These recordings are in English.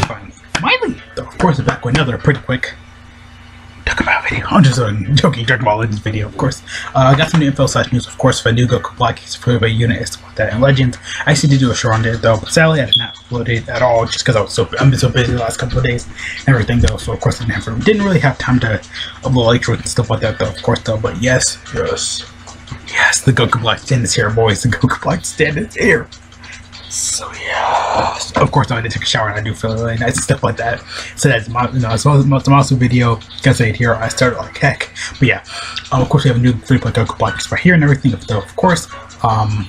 finally, finally, of course, back with another pretty quick talk about video. I'm just uh, joking, talking about Legends video, of course. Uh, I got some new info slash news, of course, for new Goku Black Case for a unit stuff like that. And Legends, I actually did do a show on it though, but sadly I did not upload it at all just because I was so I've been so busy the last couple of days and everything though. So of course I didn't, have, didn't really have time to upload like and stuff like that though, of course though. But yes, yes, yes, the Goku Black stand is here, boys. The Goku Black stand is here. So yeah, of course I did take a shower and I do feel really nice and stuff like that. So that's my, you know, as well as my Masu video, guess right here, I started like heck. But yeah, um, of course we have a new free play Goku right here and everything. Of course, um,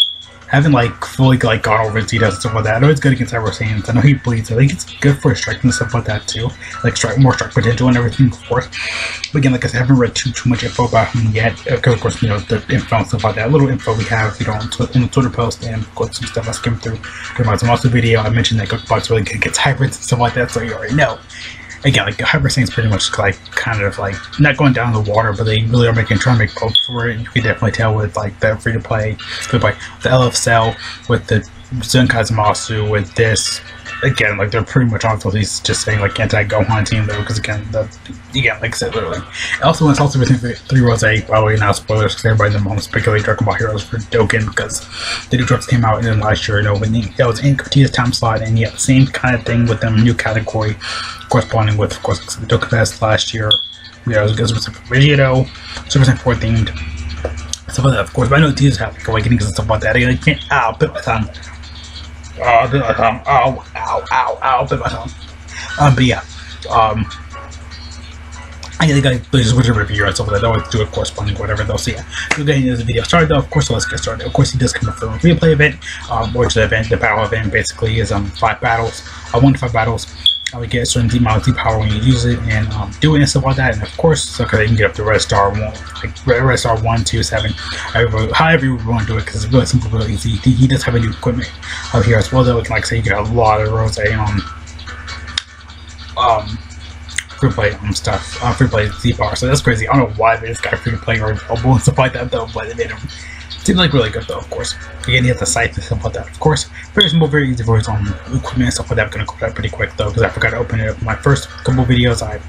haven't like fully like gone over his details and stuff like that. I know it's good against Cyber Saiyans. I know he bleeds. I think it's good for striking and stuff like that too. Like strike more strike potential and everything, of course. But again, like I said, I haven't read too too much info about him yet. Because of course, you know the info and stuff like that. Little info we have, you know, on, tw- on the Twitter post and of course some stuff I skimmed through. During my also video, I mentioned that Goku really good against hybrids and stuff like that, so you already know again, like Hyper Saiyan's pretty much like kind of like not going down the water, but they really are making trying to make both for it. You can definitely tell with like the free to play, free to play, the LF Cell with the Zenkai Zamasu with this. Again, like they're pretty much on these just saying like anti Gohan team though, because again, the again, like I said, literally. Also, it's also within three Rose. By the way, now spoilers because everybody in the moment speculating Dragon Ball Heroes for Dokkan because the new drops came out and then last year, you know, when that was in Katia's time slot, and yeah, same kind of thing with them new category corresponding with, of course, the Dokkan Fest last year. You know, it was Super Vegito, Super Saiyan 4 themed, stuff like that, of course. But I know these have like awakenings and stuff like that. I can't, ah, ow, bit my tongue. Oh, bit my tongue. Ow, ow, ow, ow, bit my tongue. Um, but yeah, um, I think I with a review and stuff like that. Always do a corresponding whatever. So yeah, we're getting this video started though. Of course, so let's get started. Of course, he does come from a replay event, um, which the event, the battle event basically is um five battles, uh, one to five battles. I would get a certain amount of power when you use it and um, do it and stuff like that. And of course, so okay, you can get up to red star one, like red star one, two, seven, however, however you want to do it, because it's really simple, really easy. He, he, does have a new equipment out here as well. Though, like I say, you get a lot of rose um, um, free play um, stuff, uh, free play Z bar. So that's crazy. I don't know why they just got free play or available and stuff like that though, but they made him Seems like really good though, of course. Again, you have the scythe and stuff like that. Of course, very simple, very easy his own equipment and stuff like that. I'm gonna go that pretty quick though, because I forgot to open it up. My first couple videos, I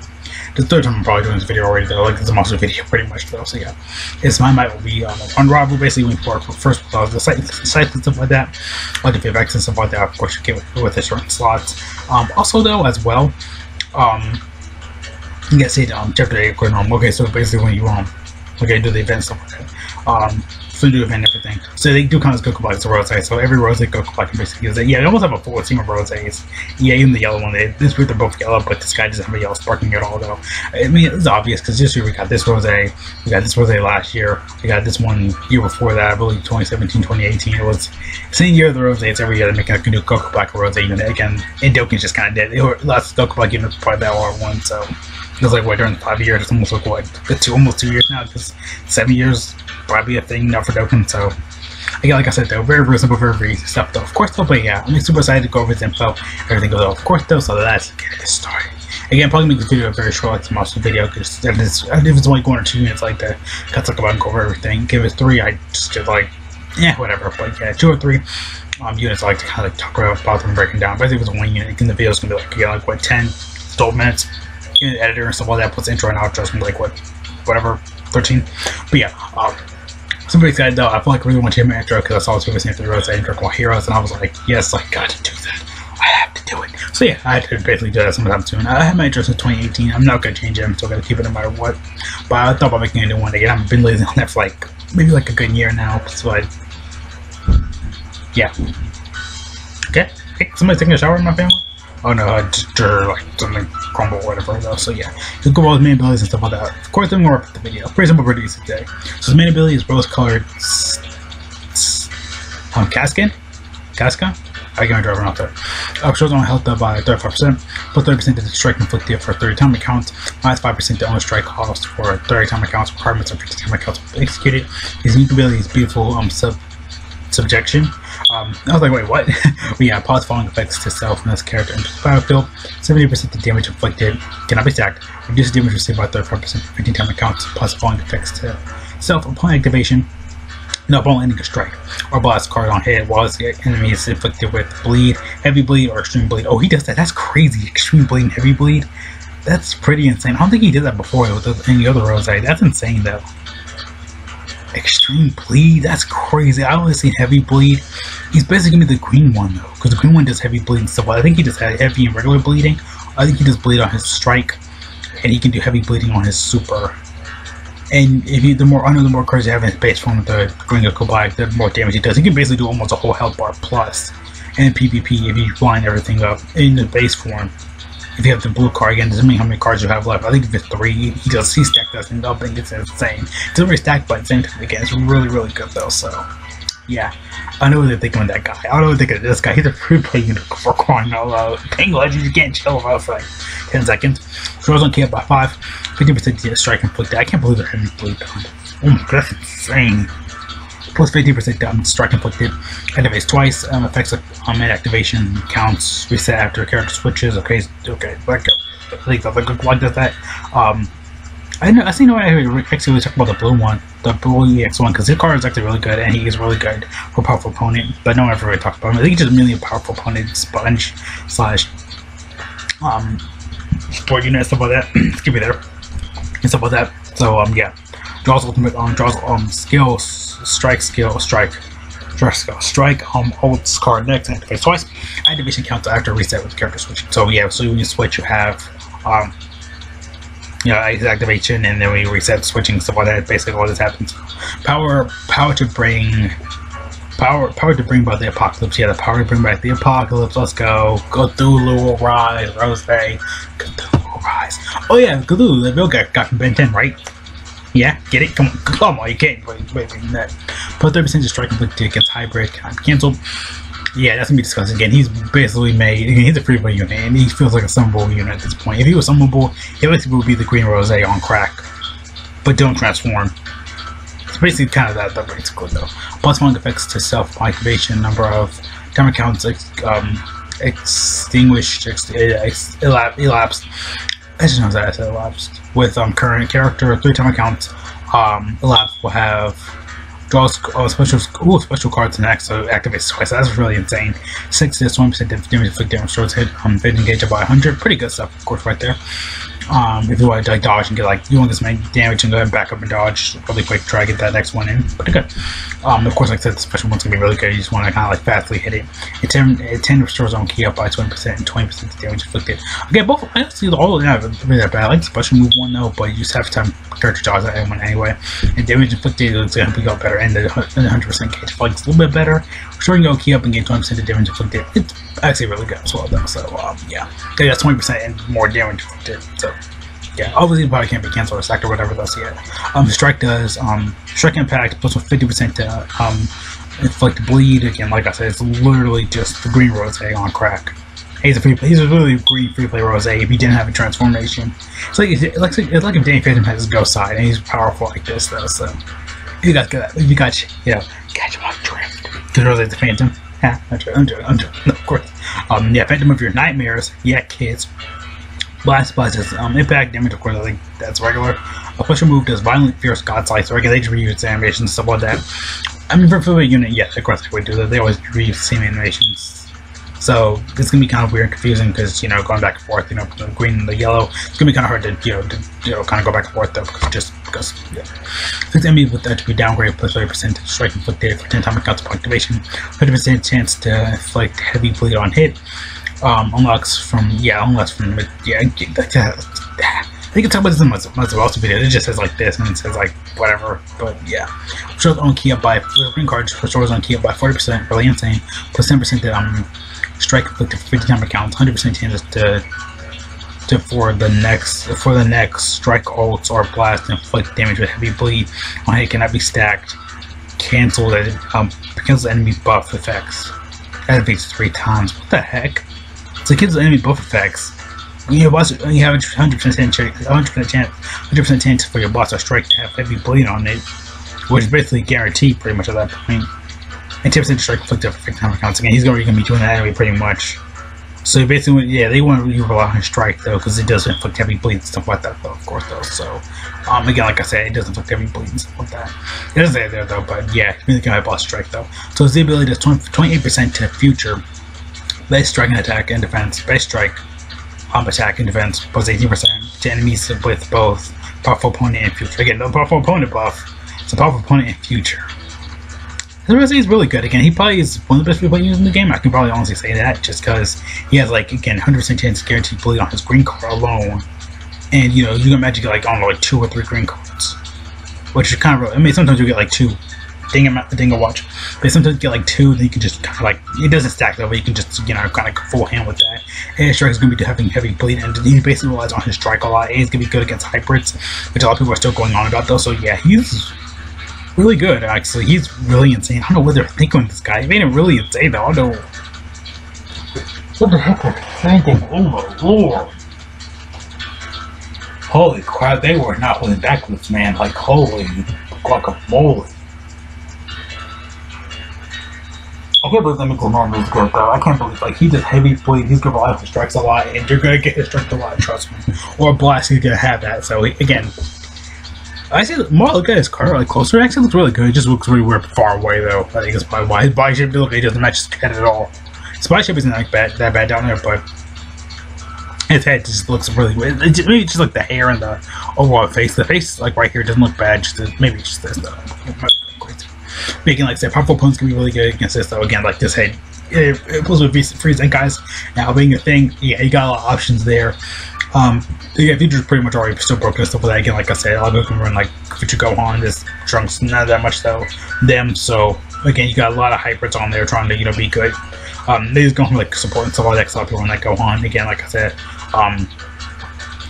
the third time I'm probably doing this video already though. Like it's a monster video pretty much though. So yeah, it's my might will be um, unravel basically when for first uh, the scythe, scythe and stuff like that, like the VFX and stuff like that. Of course, you get with, with the certain slots. Um, also though, as well, um, you get say um chapter eight going on. Okay, so basically when you um okay do the event stuff like that. Um, event and everything. So they do kind of Goku Black to Rose. So every Rose Goku Black basically gives it. Yeah, they almost have a full team of Roses. Yeah, even the yellow one. They, this week they're both yellow, but this guy doesn't have a yellow sparking at all though. I mean, it's obvious because this year we got this Rose, we got this Rose last year, we got this one year before that, I believe 2017, 2018. It was same year of the Roses every year. They make a new Goku Black Rose unit again. And Dokkan's just kind of dead. They were, last Goku Black unit probably that R one, so. It was like what during the five years, it's almost like what two almost two years now, because seven years probably a thing now for Dokkan, so again, like I said, though, very reasonable, very, easy stuff, though. Of course, though, but yeah, I'm super excited to go over his info, everything goes Of course, though, so let's get it started. Again, probably make this video very short, like monster video, because if it's, if it's only one or two minutes, like the cut talk about and go over everything. Give it three, I just did like, yeah, whatever. But yeah, two or three um, units, I like to kind of like talk about, about them, breaking down. But if it was one unit, then the video's gonna be like, yeah, like what, 10, 12 minutes. You know, editor and stuff like that puts intro and outro, be like what, whatever, 13. But yeah, um, Super excited though. I feel like I really want to hear my intro because I saw this movie Santa Rosa intro called Heroes, and I was like, yes, I got to do that. I have to do it. So yeah, I had to basically do that sometime soon. I had my intro since 2018. I'm not gonna change it. I'm still gonna keep it no matter what. But I thought about making a new one again. I've been lazy on that for like maybe like a good year now. So I, yeah. Okay. Hey, somebody taking a shower in my family? Oh no, I just like something crumble or whatever though. So yeah, just go his main abilities and stuff like that. Of course, then more up the video. Pretty simple, pretty easy today. So his main ability is rose colored um, Caskin? Casca? I can't drive around there. Uh, shows on health up by 35%, plus 30% to strike inflicted for 30 time accounts, minus 5% to only strike cost for 30 time accounts, requirements of 50 time accounts executed. His new ability is beautiful um, sub subjection. Um, I was like, wait, what? we have pause falling effects to self this character enters the battlefield. 70% the damage inflicted cannot be stacked. Reduce the damage received by 35% for 15 time accounts. Pause falling effects to self upon activation. No, upon landing a strike or blast card on hit while the enemy is inflicted with bleed, heavy bleed, or extreme bleed. Oh, he does that. That's crazy. Extreme bleed and heavy bleed. That's pretty insane. I don't think he did that before with any other Rose. That's insane, though. Extreme bleed. That's crazy. I only seen heavy bleed. He's basically gonna be the green one though, because the green one does heavy bleeding stuff. I think he just had heavy and regular bleeding. I think he does bleed on his strike, and he can do heavy bleeding on his super. And if you, the more I know, the more cards you have in his base form the Green Goku Black, the more damage he does. He can basically do almost a whole health bar. And PvP, if you line everything up in the base form, if you have the blue card again, doesn't mean how many cards you have left. I think if it's three, he does he stack that thing up and it's insane. Really stack, but same time, again, it's really really good though. So yeah, I know what they're thinking of that guy. I don't know what they're thinking of this guy. He's a free play unit for crying out loud. Dang legends, you can't chill for like 10 seconds. Throws on K by 5. 50% strike inflicted. I can't believe they're having bleed on. Oh my god, that's insane. Plus 50% down strike inflicted. Activates twice. Um, effects of um, activation counts reset after character switches. Okay, okay. Like, I think like, like does that. Um, I know I see no I actually really talk about the blue one, the blue EX one, because his card is actually really good and he is really good for powerful opponent. But no one ever really talks about him. I think he's just mainly a powerful opponent sponge slash um support unit stuff like that. Excuse me there and stuff like that. So um yeah, draws ultimate um draws um skill strike skill strike. Strike, skill, strike, um, ults card next, activates twice. Activation counts after reset with character switch. So yeah, so when you switch, you have um, you know, activation, and then we reset switching stuff like that. Basically, all this happens. Power, power to bring, power, power to bring back the apocalypse. Yeah, the power to bring back the apocalypse. Let's go. Cthulhu will rise. Rose. Cthulhu will rise. Oh yeah, Cthulhu. The bill got got from Ben 10, right? Yeah, get it? Come on, come on, you can't wait, wait, wait, that. Put 30% to strike conflict against hybrid, cancel. Yeah, that's gonna be discussed again. He's basically made. He's a free play unit, and he feels like a summonable unit at this point. If he was summonable, he basically would be the Green Rose on crack, but don't transform. It's basically kind of that. That basically though. Plus one effects to self activation. Number of timer counts um, extinguished, ex, ex, elapsed. I just know that I said elapsed. With um, current character, three-time counts um, elapsed will have draws uh, special ooh, special cards next, so activates twice. That's really insane. Six is one percent damage inflict damage shorts hit um fate engage by hundred. Pretty good stuff, of course, right there. Um, if you want to like dodge and get like you want this many damage and go ahead and back up and dodge really quick, try to get that next one in. Pretty good. Um, of course, like I said, the special one's gonna be really good. You just want to kind of like fastly hit it. It 10, it 10 restores on ki up by 20% and 20% damage inflicted. Okay, both I see all yeah, really that bad. I like the special move one though, but you just have time character dodge that one anyway. And damage inflicted is gonna be got better, and the 100% cage flights a little bit better. Restoring your ki up and gain 20% of damage inflicted. It's actually really good as well though. So um, yeah, yeah, that's 20% and more damage inflicted. So yeah, obviously probably can't be canceled or sacked or whatever those yet. Um, strike does um, strike impact plus 50% to um, inflict bleed. Again, like I said, it's literally just the green rose on crack. He's a free. He's a really green free play rose if he didn't have a transformation. It's like it's like, it's like if Danny Phantom has his ghost side and he's powerful like this though. So you got that. You got you know catch my drift. Because Rose the Phantom. Yeah, I'm joking. I'm joking. I'm joking. No, of course. Um, yeah, Phantom of your nightmares. Yeah, kids. Blast Blast um, impact damage, of course, I think that's regular. A special move does violent, fierce, god size, regulation, reuse animations, stuff like that. I mean, for a unit, yes, of course they would do that. They always reuse the same animations. So it's gonna be kind of weird and confusing because you know going back and forth, you know, the green and the yellow. It's gonna be kind of hard to you know to, you know kind of go back and forth though because just because yeah. Fix enemy with that to be downgraded plus 30% strike inflicted for 10 time counts of activation, 30% chance to inflict heavy bleed on hit um, unlocks from yeah, unlocks from yeah. I think it's about this in my, my also video. It just says like this and it says like whatever, but yeah. Restores on ki up by green cards. for Restores on ki up by forty percent. Really insane. Plus ten percent that um strike inflicted fifty time accounts. Hundred percent chances to to for the next for the next strike ults or blast inflict damage with heavy bleed on hit cannot be stacked. Cancel that um cancel enemy buff effects. Activates three times. What the heck? So gives the enemy buff effects. Know, boss, you have a 100% chance, 100% chance, 100% chance for your boss to strike to have heavy bleed on it, which is basically guaranteed pretty much at that point. And 10% strike inflicted for 50 time counts. Again, he's going to be doing that anyway, pretty much. So basically, yeah, they want to really rely on strike though, because it does not inflict heavy bleed and stuff like that, though. Of course, though. So, um, again, like I said, it doesn't inflict heavy bleed and stuff like that. It doesn't there though, but yeah, it's really can have boss strike though. So his ability does 28 percent to future base strike and attack and defense. Base strike, um, attack and defense plus plus 18 percent to enemies with both powerful opponent and future. Again, the powerful opponent buff. It's a powerful opponent and future. His resume is really good. Again, he probably is one of the best people using in the game. I can probably honestly say that just because he has like again 100% chance guaranteed bleed on his green card alone, and you know you can imagine like know like two or three green cards, which is kind of I mean sometimes you get like two. A watch, but sometimes get like two, then you can just kind of like it doesn't stack that way. you can just you know kind of full hand with that. And strike is going to be having heavy bleed, and he basically relies on his strike a lot. And he's going to be good against hybrids, which a lot of people are still going on about though. So yeah, he's really good, actually. He's really insane. I don't know what they're thinking with this guy. He made him really insane, though. I don't know. What the heck they thinking? Oh my lord. Holy crap, they were not holding back this man. Like, holy guacamole. I can't believe that Mikkel is good, though. I can't believe, like, he just heavy bleed. He's gonna rely on strikes a lot, and you're gonna get his strike a lot, trust me. Or blast, he's gonna have that. So, again, I see more look at his car like closer. Actually, looks really good. It just looks really weird far away though. I think it's probably why his body shape look it doesn't match his head at all. His body shape isn't like bad that bad down there, but his head just looks really weird. It just, maybe just like the hair and the overall face. The face like right here doesn't look bad. Just maybe just this though. Making like say powerful opponents can be really good against this though. Again, like this head. It, it was with freeze and guys now being a thing. Yeah, you got a lot of options there. Um, yeah, Future's pretty much already still broken and stuff like that. Again, like I said, a lot of people run like Future Gohan, this Trunks, not that much though. Them, so again, you got a lot of hybrids on there trying to you know be good. Um, they just go from like support and stuff like that. A lot of people run like Gohan. Again, like I said, um,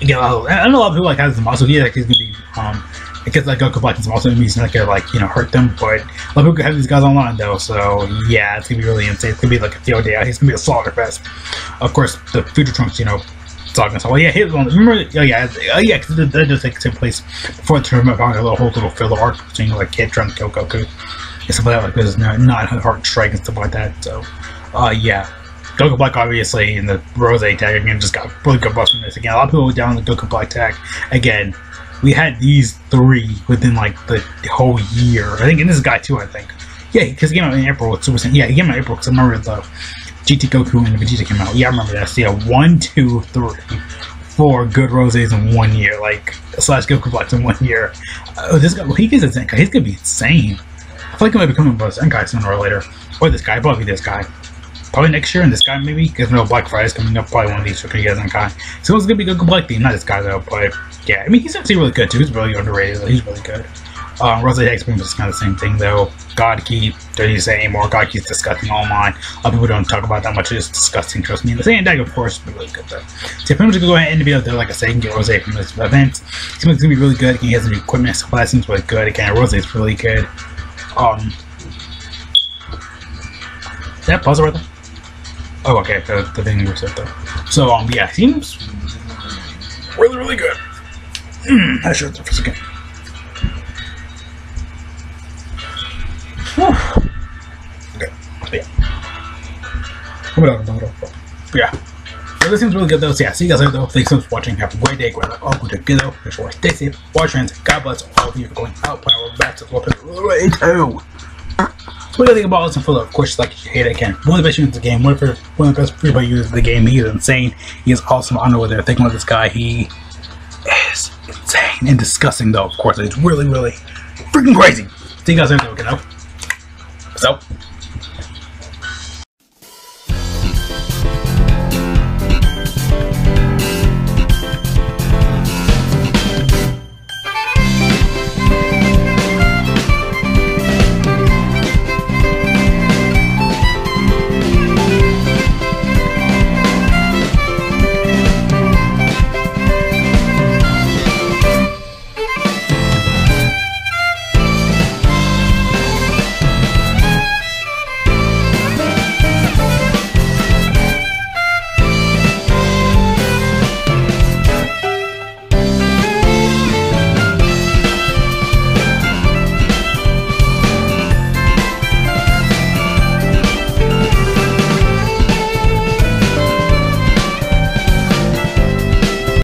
again, I know a lot of people like has the muscle. Yeah, like he's gonna be um. Because like Goku Black some also enemies not gonna like you know hurt them, but of people have these guys online though, so yeah, it's gonna be really insane. It's gonna be like a Theo Day. It's gonna be a slaughter fest. Of course, the Future Trunks, you know, talking. So, well, yeah, he was on. Remember? Oh, yeah, oh, yeah, because that take, take place before the tournament. Found a little whole little filler arc between like Kid Trunk, Kill Goku, and stuff like that. Like there's not not hard strike and stuff like that. So, uh, yeah. Goku Black obviously in the Rose tag again just got really good buffs from this again. A lot of people were down the Goku Black tag again. We had these three within like the whole year. I think, and this guy too. I think. Yeah, because he came out in April with Super Saiyan. Yeah, he came out in April because I remember the GT Goku and Vegeta came out. Yeah, I remember that. So yeah, one, two, three, four good roses in one year, like slash Goku Blacks in one year. Oh, this guy, well, he gets a Zenkai. He's gonna be insane. I feel like he might be coming a Zenkai sooner or later. Or this guy, probably this guy. Probably next year, and this guy maybe, because no Black Friday's coming up. Probably one of these are gonna get a Zenkai. So it's gonna be good Black theme, not this guy though. But yeah, I mean he's actually really good too. He's really underrated. He's really good. Um, X Beam is kind of the same thing though. God Ki, don't to say anymore. God Ki's disgusting online. A lot of people don't talk about that much. It's disgusting, trust me. And the Saiyan Dag, of course, is really good though. So pretty much gonna go ahead and end the video there. Like I said, can get Rose from this event. Seems like it's gonna be really good. He has some equipment, so that seems really good. Again, Rose is really good. Um, that pause right there? Oh, okay, the, the thing reset though. So, um, yeah, seems really, really good. I should for a second. okay. Yeah. Yeah. So this seems really good though. So yeah, see you guys later though. Thanks so much for watching. Have a great day. Great all good to go. Make sure stay safe. Watch trends. God bless all of you for going out. Power back to the way too. What do you think about Listen Fuller? Of course, like you hate it again. One of the best units in the game. One of the, one of the best play users in the game. He is insane. He is awesome. I don't know what they're thinking of this guy. He is insane and disgusting though. Of course, it's really, really freaking crazy. See you guys later. Get out. So.